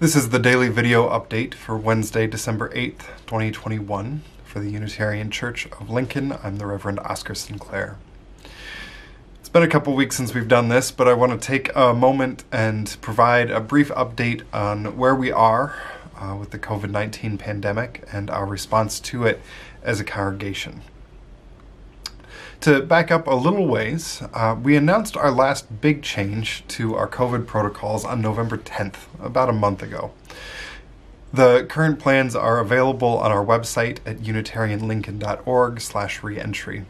This is the daily video update for Wednesday, December 8th, 2021, for the Unitarian Church of Lincoln. I'm the Reverend Oscar Sinclair. It's been a couple weeks since we've done this, but I want to take a moment and provide a brief update on where we are uh, with the COVID 19 pandemic and our response to it as a congregation. To back up a little ways, uh, we announced our last big change to our COVID protocols on November 10th, about a month ago. The current plans are available on our website at unitarianlincoln.org slash reentry.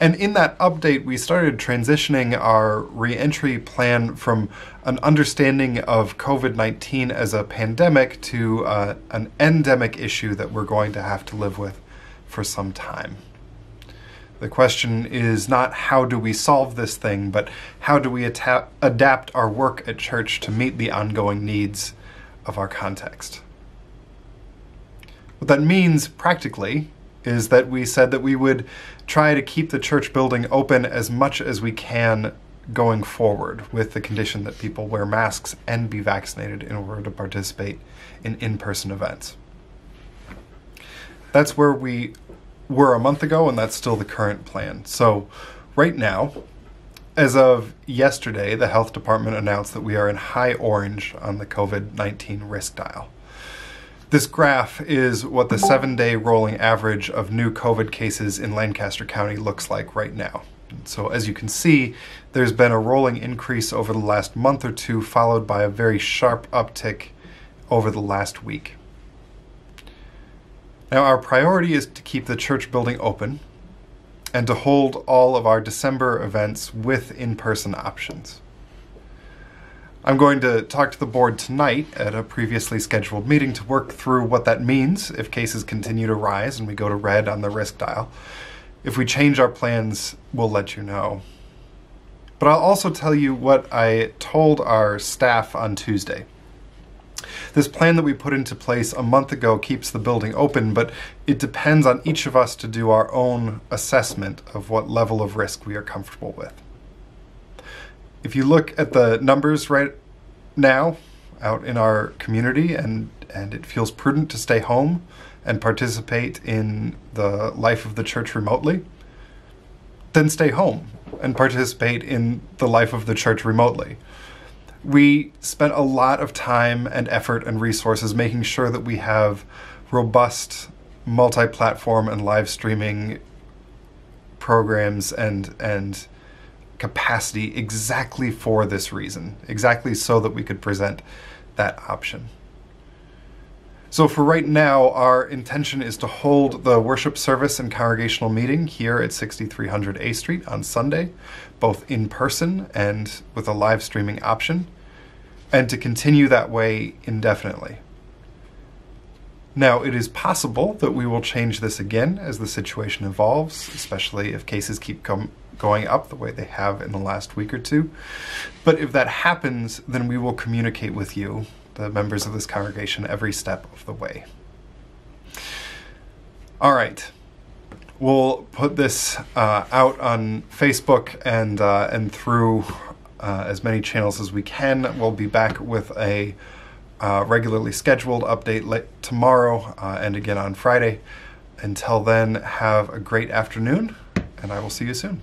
And in that update, we started transitioning our reentry plan from an understanding of COVID 19 as a pandemic to uh, an endemic issue that we're going to have to live with for some time. The question is not how do we solve this thing, but how do we adapt our work at church to meet the ongoing needs of our context. What that means practically is that we said that we would try to keep the church building open as much as we can going forward with the condition that people wear masks and be vaccinated in order to participate in in person events. That's where we were a month ago, and that's still the current plan. So, right now, as of yesterday, the health department announced that we are in high orange on the COVID 19 risk dial. This graph is what the seven day rolling average of new COVID cases in Lancaster County looks like right now. So, as you can see, there's been a rolling increase over the last month or two, followed by a very sharp uptick over the last week. Now, our priority is to keep the church building open and to hold all of our December events with in person options. I'm going to talk to the board tonight at a previously scheduled meeting to work through what that means if cases continue to rise and we go to red on the risk dial. If we change our plans, we'll let you know. But I'll also tell you what I told our staff on Tuesday. This plan that we put into place a month ago keeps the building open, but it depends on each of us to do our own assessment of what level of risk we are comfortable with. If you look at the numbers right now out in our community and, and it feels prudent to stay home and participate in the life of the church remotely, then stay home and participate in the life of the church remotely we spent a lot of time and effort and resources making sure that we have robust multi-platform and live streaming programs and and capacity exactly for this reason exactly so that we could present that option. So for right now our intention is to hold the worship service and congregational meeting here at 6300 a street on sunday both in person and with a live streaming option and to continue that way indefinitely. Now, it is possible that we will change this again as the situation evolves, especially if cases keep com- going up the way they have in the last week or two. But if that happens, then we will communicate with you, the members of this congregation, every step of the way. All right. We'll put this uh, out on Facebook and uh, and through uh, as many channels as we can. We'll be back with a uh, regularly scheduled update tomorrow uh, and again on Friday. Until then, have a great afternoon, and I will see you soon.